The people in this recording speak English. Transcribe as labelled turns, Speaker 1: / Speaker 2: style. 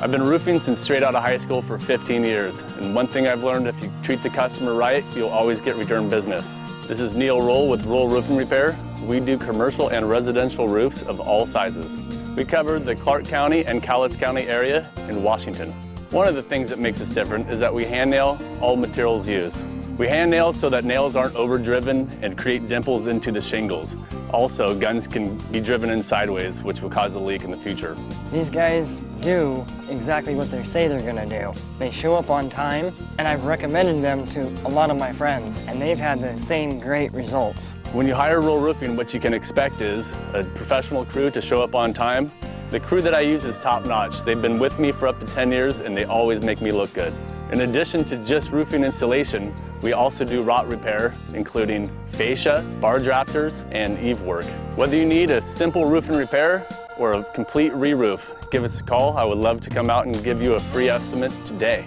Speaker 1: I've been roofing since straight out of high school for 15 years, and one thing I've learned, if you treat the customer right, you'll always get return business. This is Neil Rohl with Rohl Roofing Repair. We do commercial and residential roofs of all sizes. We cover the Clark County and Cowlitz County area in Washington. One of the things that makes us different is that we hand nail all materials used. We hand nail so that nails aren't overdriven and create dimples into the shingles. Also, guns can be driven in sideways, which will cause a leak in the future.
Speaker 2: These guys do exactly what they say they're gonna do. They show up on time, and I've recommended them to a lot of my friends, and they've had the same great results.
Speaker 1: When you hire Rohl Roofing, what you can expect is a professional crew to show up on time. The crew that I use is top notch. They've been with me for up to 10 years and they always make me look good. In addition to just roofing installation, we also do rot repair, including fascia, barge rafters, and eave work. Whether you need a simple roofing repair or a complete re-roof, give us a call. I would love to come out and give you a free estimate today.